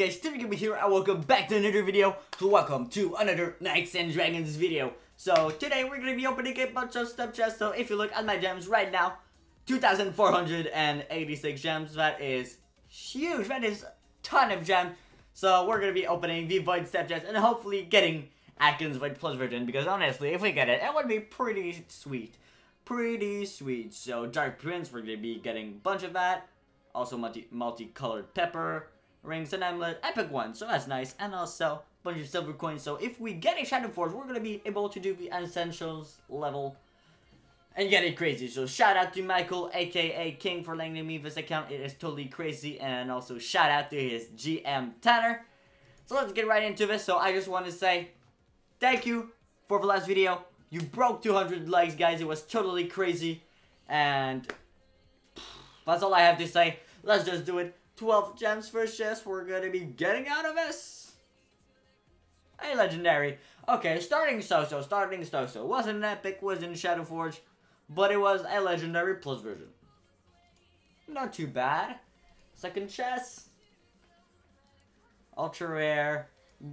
guys, Stevie here and welcome back to another video. So welcome to another Knights and Dragons video. So today we're to be opening a bunch of stuff chests. So if you look at my gems right now, 2,486 gems. That is huge. That is a ton of gems. So we're to be opening the Void Step chest and hopefully getting Atkins Void Plus version. Because honestly, if we get it, it would be pretty sweet. Pretty sweet. So Dark Prince, we're to be getting a bunch of that. Also multi multicolored pepper rings and amulet, epic one, so that's nice. And also a bunch of silver coins. So if we get a Shadow Forge, we're gonna be able to do the essentials level and get it crazy. So shout out to Michael, aka King, for lending me this account. It is totally crazy. And also shout out to his GM Tanner. So let's get right into this. So I just want to say thank you for the last video. You broke 200 likes, guys. It was totally crazy. And that's all I have to say. Let's just do it. 12 gems for chest we're gonna be getting out of this. A legendary. Okay, starting so-so, starting so-so. Wasn't an epic, wasn't Shadowforge, but it was a legendary plus version. Not too bad. Second chest. Ultra rare.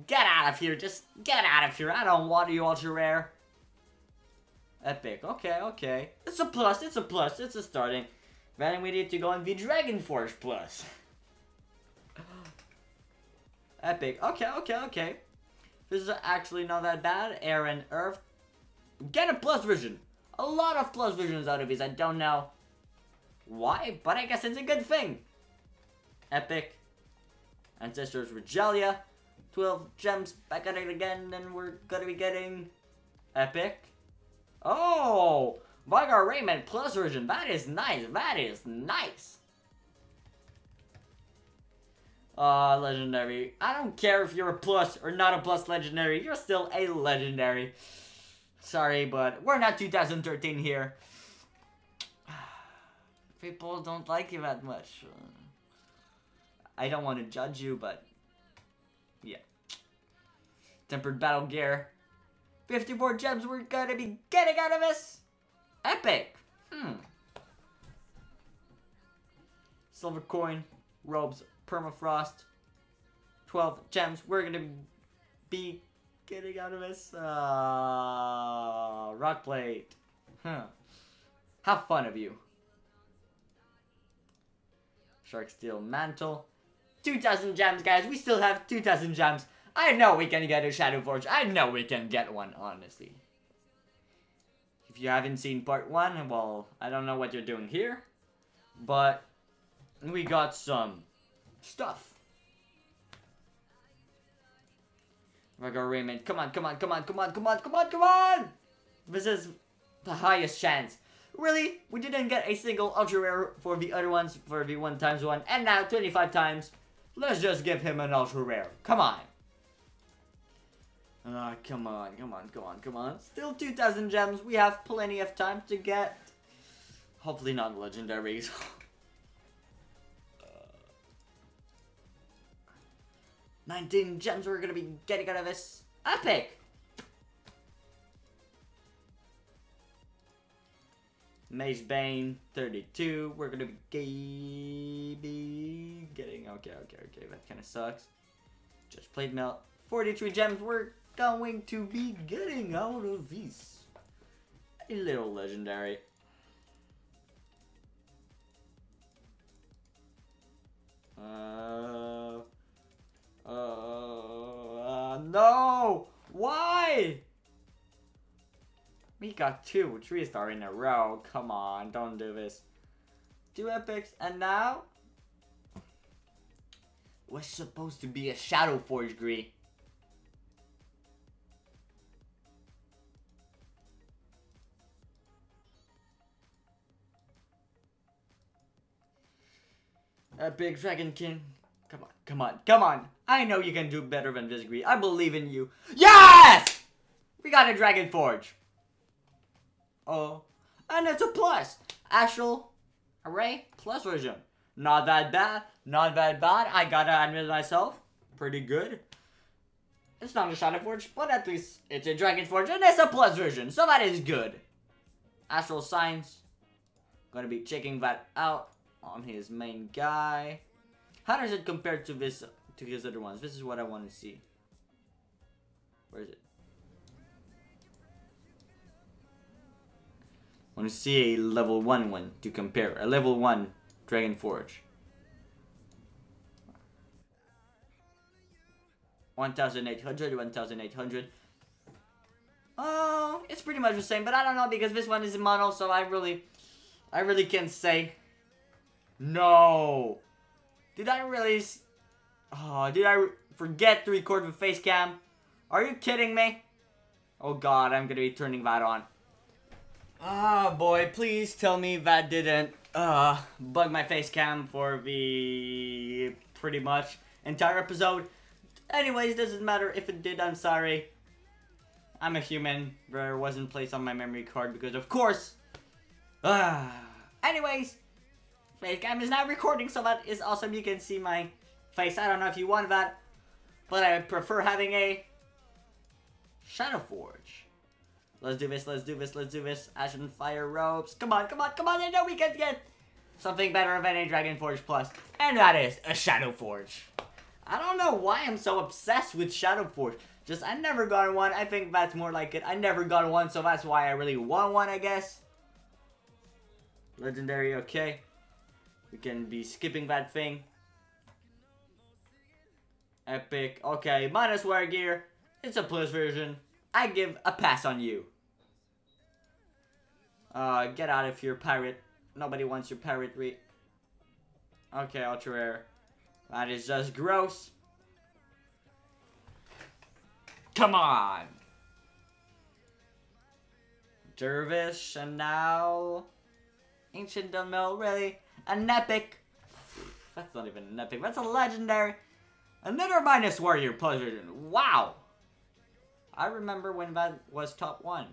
Get out of here, just get out of here. I don't want you ultra rare. Epic, okay, okay. It's a plus, it's a plus, it's a starting. Then we need to go in the Dragon Forge Plus. Epic. Okay, okay, okay. This is actually not that bad. Air and Earth. Get a plus vision. A lot of plus visions out of these. I don't know why, but I guess it's a good thing. Epic. Ancestors Regalia. 12 gems back at it again, and we're gonna be getting Epic. Oh! Vargar Raymond plus version. That is nice. That is nice. Uh, legendary. I don't care if you're a plus or not a plus legendary. You're still a legendary. Sorry, but we're not 2013 here. People don't like you that much. I don't want to judge you, but yeah. Tempered Battle Gear. 54 gems we're gonna be getting out of this. Epic. Hmm. Silver coin, robes, permafrost, 12 gems. We're gonna be getting out of this. Uh, rock plate. Huh. How fun of you. Shark steel mantle. 2,000 gems, guys. We still have 2,000 gems. I know we can get a Shadow Forge. I know we can get one, honestly. If you haven't seen part one, well, I don't know what you're doing here. But we got some stuff. Vargar Raymond, come on, come on, come on, come on, come on, come on, come on! This is the highest chance. Really? We didn't get a single ultra rare for the other ones for the one times one, and now 25 times. Let's just give him an ultra rare. Come on. Ah, uh, come on, come on, come on, come on. Still 2,000 gems. We have plenty of time to get. Hopefully not legendaries. 19 gems we're gonna be getting out of this. Epic! Maze Bane, 32. We're gonna be getting... Okay, okay, okay. That kind of sucks. Just Plate Melt. 43 gems we're going to be getting out of these. A little legendary. No! Why? We got two three star in a row. Come on, don't do this. Two epics, and now was supposed to be a Shadow Forge Gree. A big Dragon King. Come on, come on, come on. I know you can do better than this. I believe in you. Yes! We got a Dragon Forge. Oh. And it's a plus. Astral Array plus version. Not that bad. Not that bad. I gotta admit myself. Pretty good. It's not a Shadow Forge, but at least it's a Dragon Forge and it's a plus version, so that is good. Astral Signs. Gonna be checking that out on his main guy. How does it compare to this to his other ones. This is what I want to see. Where is it? I want to see a level 1 one to compare. A level 1 Dragon Forge. 1,800, 1,800. Oh, it's pretty much the same, but I don't know because this one is in mono, so I really, I really can't say. No. Did I really? Oh, did I forget to record with face cam? Are you kidding me? Oh god, I'm gonna be turning that on. Ah, oh, boy, please tell me that didn't uh, bug my face cam for the pretty much entire episode. Anyways, doesn't matter if it did, I'm sorry. I'm a human. There wasn't place on my memory card because, of course. Ah. Anyways, Facecam is not recording, so that is awesome. You can see my face. I don't know if you want that, but I prefer having a Shadow Forge. Let's do this, let's do this, let's do this. Ashen Fire Ropes. Come on, come on, come on. I know we can get something better than a Dragon Forge Plus. And that is a Shadow Forge. I don't know why I'm so obsessed with Shadow Forge. Just, I never got one. I think that's more like it. I never got one, so that's why I really want one, I guess. Legendary, okay. We can be skipping that thing. Epic, okay. Minus War Gear. It's a plus version. I give a pass on you. Uh, get out of here, pirate. Nobody wants your pirate Okay, ultra rare. That is just gross. Come on! Dervish, and now... Ancient Dumbbell, really? An epic. That's not even an epic, that's a legendary. Another minus warrior pleasure. Wow! I remember when that was top one.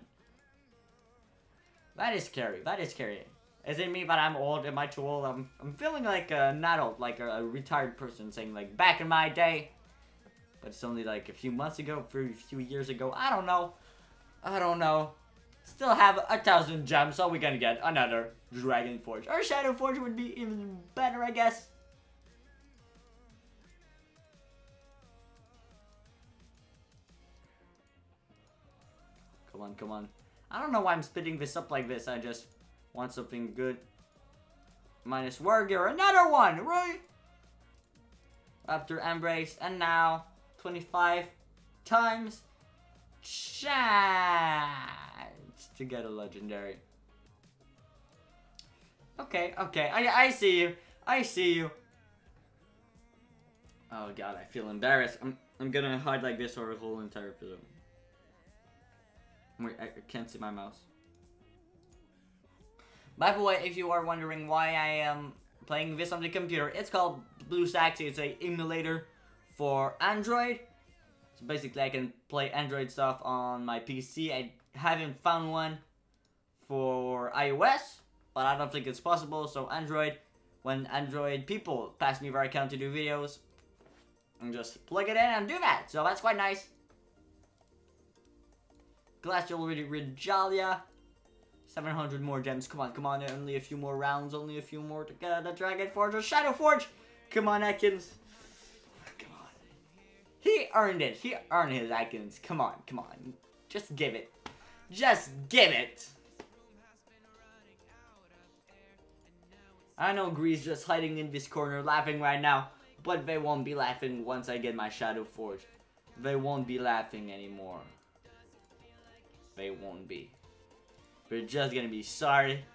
That is scary, that is scary. Is it me that I'm old? Am I too old? I'm, I'm feeling like a, not old, like a, a retired person saying like, back in my day. But it's only like a few months ago, a few years ago. I don't know. I don't know. Still have a thousand gems, so we're gonna get another Dragon Forge. Or Shadow Forge would be even better, I guess. Come on, come on. I don't know why I'm splitting this up like this. I just want something good. Minus Wargear, another one, right? After Embrace, and now 25 times chance to get a legendary. Okay, okay, I, I see you. I see you. Oh god, I feel embarrassed. I'm, I'm gonna hide like this for the whole entire episode. Wait, I, I can't see my mouse. By the way, if you are wondering why I am playing this on the computer, it's called BlueStacks. It's a emulator for Android. So basically, I can play Android stuff on my PC. I haven't found one for iOS, but I don't think it's possible. So Android, when Android people pass me their account to do videos, and just plug it in and do that. So that's quite nice. Glacial Regalia. 700 more gems. Come on, come on. Only a few more rounds. Only a few more to get the Dragon Forge or Shadow Forge. Come on, Atkins. Come on. He earned it. He earned his Ekans. Come on, come on. Just give it. Just give it. I know Gree's just hiding in this corner laughing right now, but they won't be laughing once I get my Shadow Forge. They won't be laughing anymore. They won't be. They're just gonna be sorry,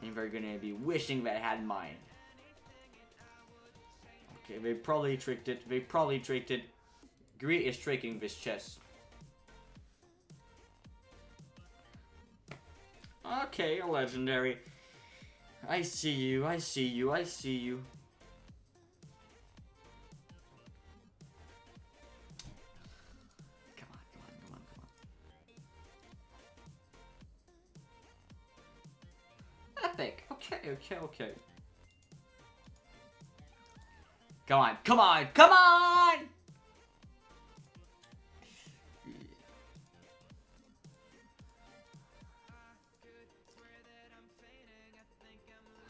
and they're gonna be wishing they had mine. Okay, they probably tricked it. They probably tricked it. Gree is tricking this chest. Okay, a legendary. I see you, I see you, I see you. Come on, come on, come on, come on. Epic! Okay, okay, okay. Come on, come on, come on!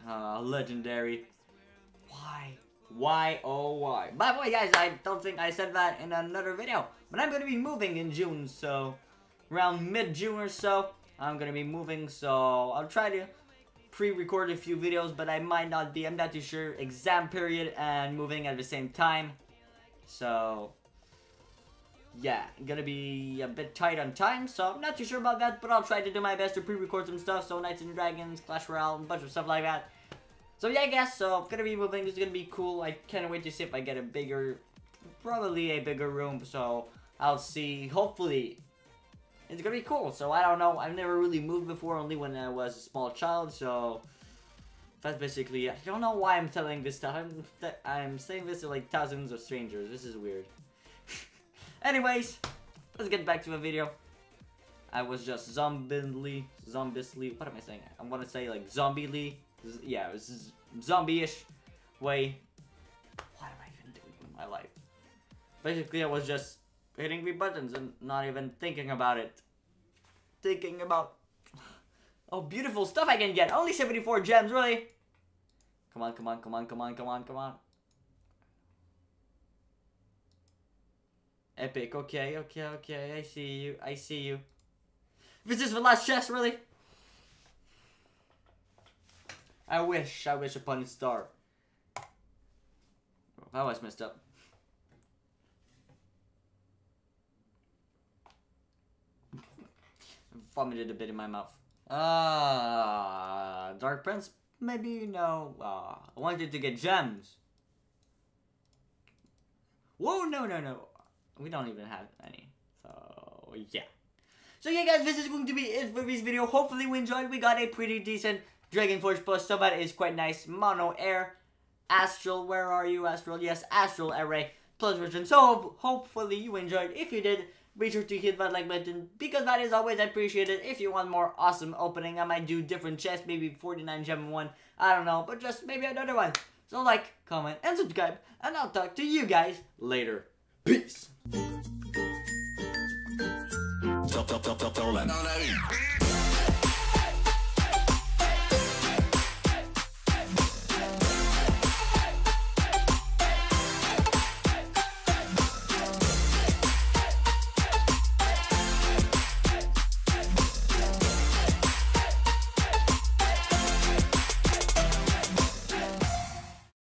Uh, legendary. Why? Why oh why? By the way, guys, I don't think I said that in another video, but I'm gonna be moving in June, so around mid-June or so, I'm gonna be moving. So I'll try to pre-record a few videos, but I might not be. I'm not too sure. Exam period and moving at the same time, so yeah, gonna be a bit tight on time, so I'm not too sure about that, but I'll try to do my best to pre-record some stuff, so Knights and Dragons, Clash Royale, a bunch of stuff like that. So yeah, I guess, so I'm gonna be moving, this is gonna be cool, I can't wait to see if I get a bigger, probably a bigger room, so I'll see, hopefully, it's gonna be cool, so I don't know, I've never really moved before, only when I was a small child, so... That's basically I don't know why I'm telling this stuff. I'm, I'm saying this to like thousands of strangers. This is weird. Anyways, let's get back to the video. I was just zombily, zombisly, what am I saying? I want to say like zombie yeah, zombie-ish way. What am I even doing with my life? Basically, I was just hitting the buttons and not even thinking about it. Thinking about, oh, beautiful stuff I can get. Only 74 gems, really? Come on, come on, come on, come on, come on, come on. Epic, okay, okay, okay, I see you, I see you. This is the last chest, really? I wish, I wish upon a star. that was messed up. Vomited a bit in my mouth. Ah, uh, Dark Prince, maybe you know, uh, I wanted to get gems. Whoa, no, no, no. We don't even have any. So, yeah. So yeah guys, this is going to be it for this video. Hopefully we enjoyed. We got a pretty decent Dragon Forge Plus so that is quite nice. Mono Air, Astral, where are you Astral? Yes, Astral Array Plus version. So hopefully you enjoyed. If you did, be sure to hit that like button because that is always appreciated. If you want more awesome opening, I might do different chests, maybe 49 gem one. I don't know, but just maybe another one. So like, comment, and subscribe, and I'll talk to you guys later. Peace. Don't, don't let